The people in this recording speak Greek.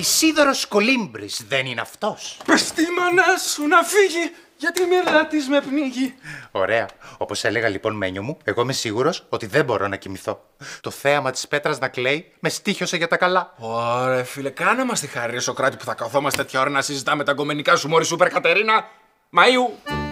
Ισίδωρος Κολύμπρης δεν είναι αυτός. Πες τη μάνα σου να φύγει, γιατί η μοίρα της με πνίγει. Ωραία. Όπως έλεγα λοιπόν μένιο μου, εγώ είμαι σίγουρος ότι δεν μπορώ να κοιμηθώ. Το θέαμα της πέτρας να κλαίει με στήχιωσε για τα καλά. Ωραία, φίλε, κάνε μας τη χάρη, Σοκράτη, που θα καθόμαστε τέτοια ώρα να συζητάμε τα αγκομενικά σου, μόρι Σούπερ Κατερίνα. Μαΐου.